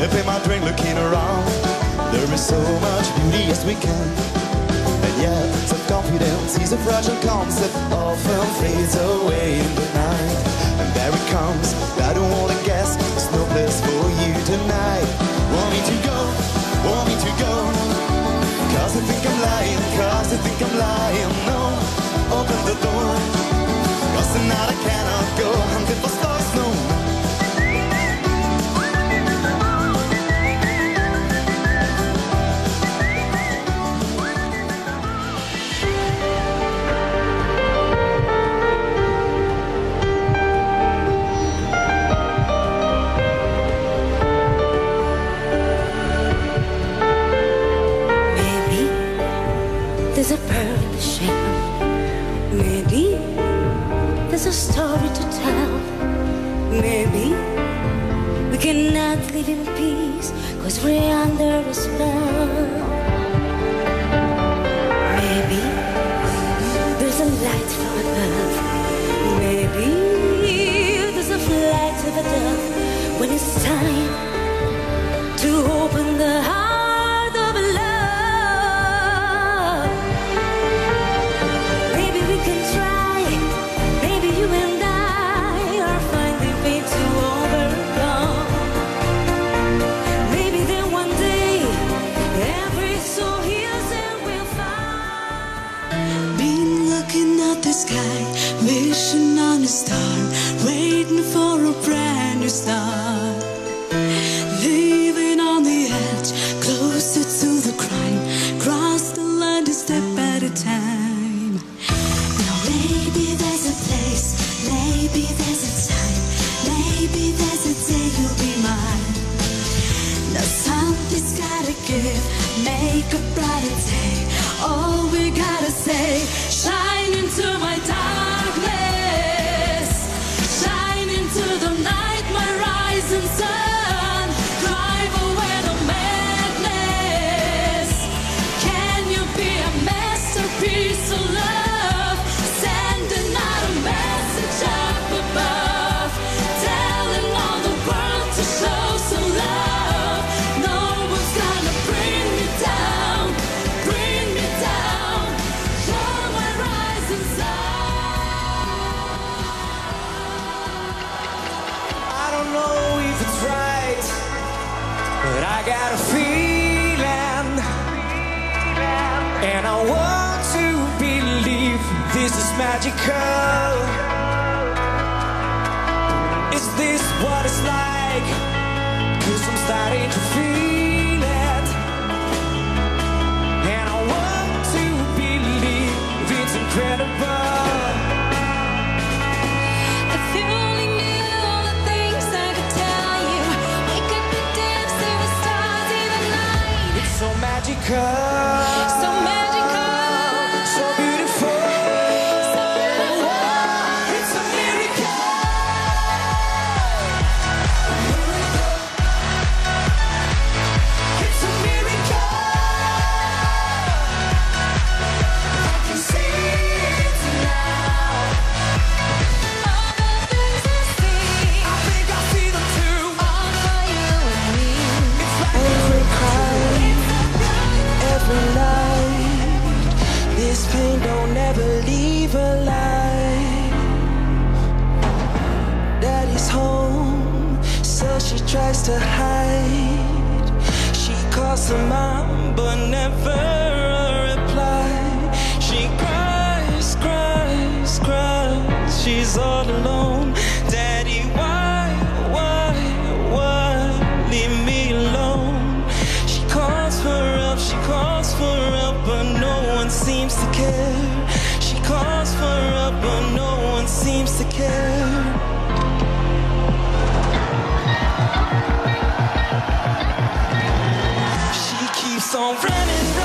Sipping my drink, looking around. There is so much beauty, as we can. And yet, self-confidence is a fragile concept, often fades away in the night. And there it comes, I don't wanna guess, there's no place for you tonight. Want me to go, want me to go. Cause I think I'm lying, cause I think I'm lying. No, open the door. Cause tonight I cannot there's a story to tell. Maybe we cannot live in peace cause we're under a spell. Waiting for a brand new start. Living on the edge, closer to the crime, cross the line a step at a time. Now maybe there's a place, maybe there's a time, maybe there's a day you'll be mine. Now something's gotta give, make a brighter day. All we gotta say, shine into my darkness, and I want to believe this is magical. Is this what it's like? Cause I'm starting to feel don't ever leave life. Daddy's home, so she tries to hide. She calls her mom, but never a reply. She cries, cries, cries. She's all alone. She calls for help, but no one seems to care. She keeps on running.